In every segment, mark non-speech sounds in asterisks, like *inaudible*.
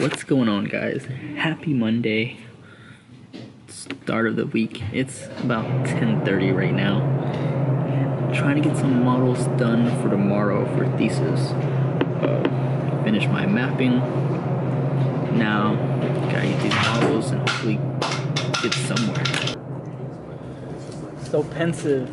What's going on, guys? Happy Monday. Start of the week. It's about 10:30 right now. Trying to get some models done for tomorrow for thesis. Uh, finish my mapping. Now, gotta get these models and hopefully get somewhere. So pensive.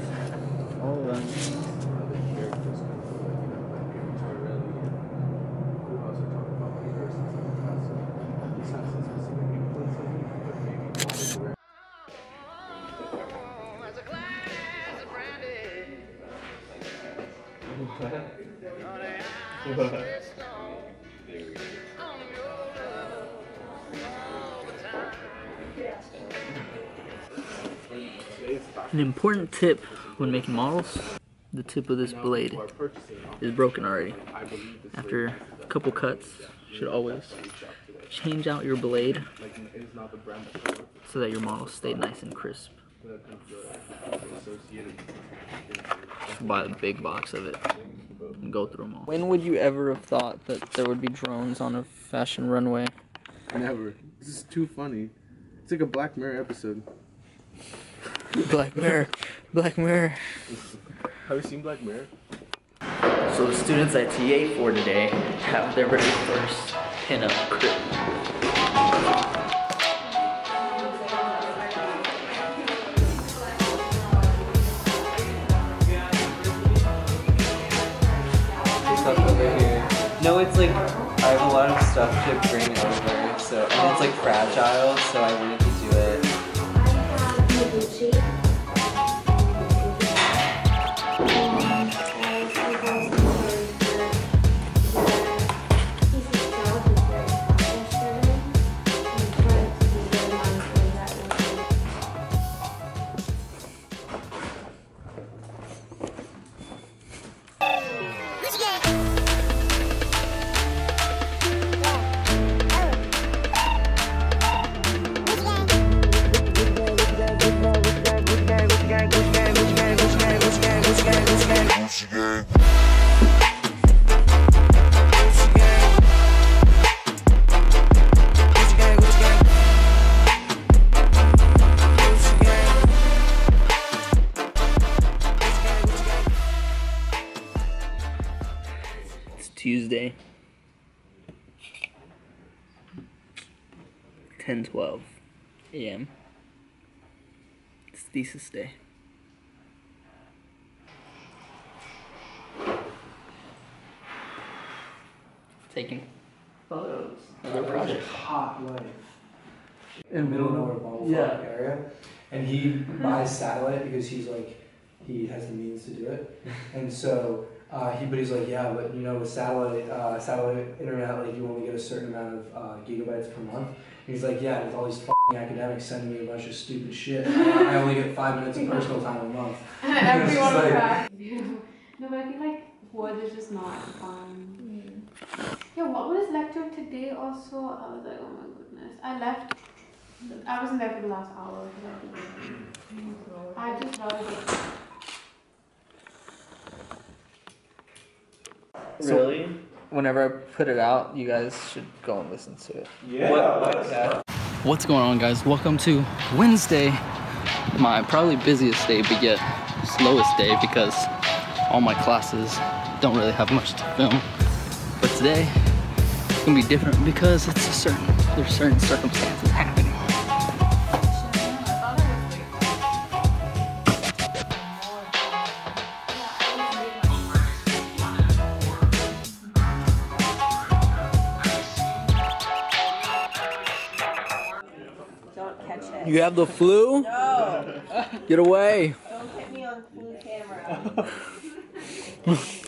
An important tip when making models, the tip of this blade is broken already. After a couple cuts, should always change out your blade so that your models stay nice and crisp. Just buy a big box of it and go through them all. When would you ever have thought that there would be drones on a fashion runway? Never. This is too funny. It's like a Black Mirror episode. *laughs* Black Mirror, Black Mirror. Have you seen Black Mirror? So the students at TA for today have their very first pinup crit. Stuff to bring over, so and it's like fragile, so I wanted to do it. It's Tuesday. 10:12 a.m. It's thesis day. Taking photos of their project. hot life in middle of nowhere Ball yeah. area, and he mm-hmm. buys satellite because he's like he has the means to do it, *laughs* and so uh, he but he's like yeah, but you know with satellite uh, satellite internet like you only get a certain amount of uh, gigabytes per month. And he's like yeah, with all these fucking academics sending me a bunch of stupid shit, *laughs* I only get five minutes of personal time a month. *laughs* Everyone *laughs* like- cracked. no, but I feel like word is just not fun. Yeah, what was lecture today also? I was like, oh my goodness. I left. I wasn't there for the last hour. I had to go. Just loved it. Really? Whenever I put it out, you guys should go and listen to it. Yeah. What's going on, guys? Welcome to Wednesday, my probably busiest day, but yet slowest day because all my classes don't really have much to film. But today, it's gonna be different because it's a certain there's certain circumstances happening. You have the flu? No, Get away! don't get me on flu camera. *laughs*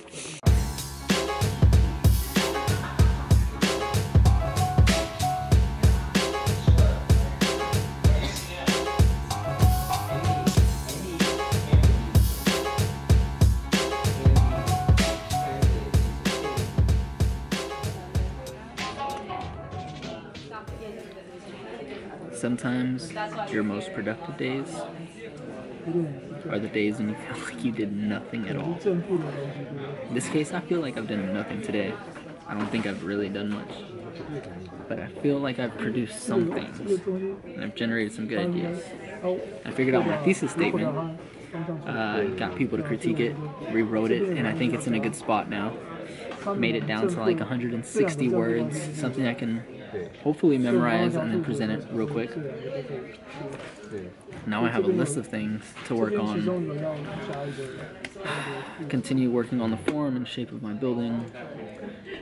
Sometimes your most productive days are the days when you feel *laughs* like you did nothing at all. In this case, I feel like I've done nothing today. I don't think I've really done much. but I feel like I've produced some things and I've generated some good ideas. I figured out my thesis statement, uh, got people to critique it, rewrote it, and I think it's in a good spot now. Made it down to like 160 words, something I can hopefully memorize and then present it real quick. Now I have a list of things to work on. Continue working on the form and shape of my building,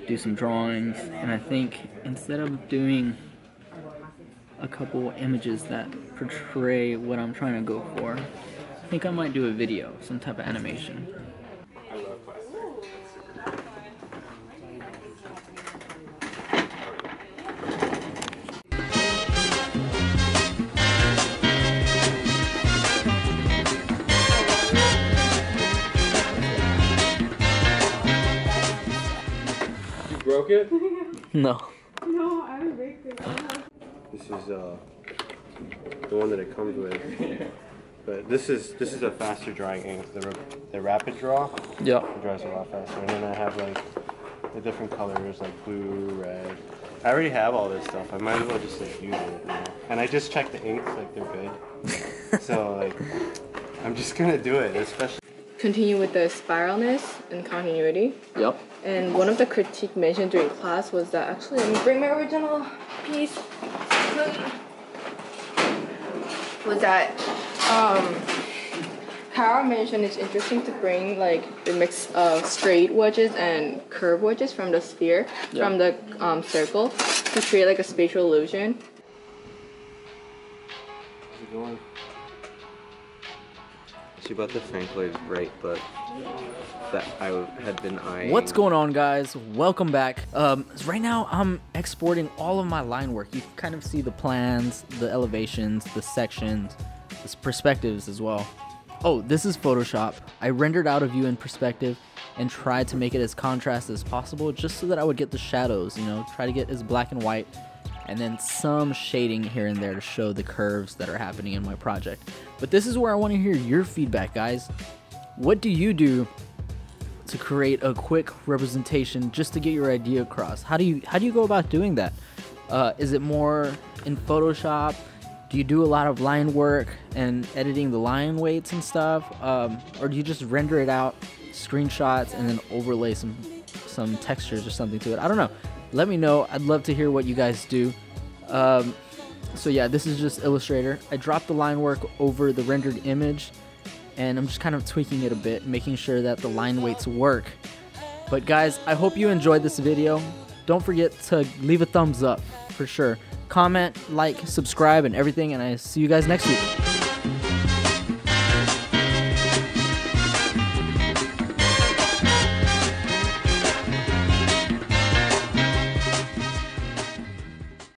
do some drawings, and I think instead of doing a couple images that portray what I'm trying to go for, I think I might do a video, some type of animation. You broke it? *laughs* No. No, I haven't baked it. This is uh the one that it comes with. But this is this is a faster drying ink. The the Rapidraw Yep. it dries a lot faster. And then I have like the different colors like blue, red. I already have all this stuff. I might as well just like use it. You know? And I just checked the inks, like they're good. *laughs* so like I'm just gonna do it, especially. Continue with the spiralness and continuity. Yep. And one of the critique mentioned during class was that actually let me bring my original piece. Was that um Carol mentioned it's interesting to bring like the mix of straight wedges and curved wedges from the sphere, from the um, circle, to create like a spatial illusion. How's it going? See about the Frank Lloyd's right, but that I had been eyeing. What's going on, guys? Welcome back. Um, right now, I'm exporting all of my line work. You kind of see the plans, the elevations, the sections, the perspectives as well. Oh, this is Photoshop. I rendered out a view in perspective and tried to make it as contrast as possible just so that I would get the shadows, you know, try to get as black and white and then some shading here and there to show the curves that are happening in my project. But this is where I want to hear your feedback, guys. What do you do to create a quick representation just to get your idea across? How do you how do you go about doing that? Uh, is it more in Photoshop? Do you do a lot of line work and editing the line weights and stuff, um, or do you just render it out, screenshots, and then overlay some some textures or something to it? I don't know. Let me know. I'd love to hear what you guys do. Um, so yeah, this is just Illustrator. I dropped the line work over the rendered image and I'm just kind of tweaking it a bit, making sure that the line weights work. But guys, I hope you enjoyed this video. Don't forget to leave a thumbs up for sure. Comment, like, subscribe, and everything, and I see you guys next week.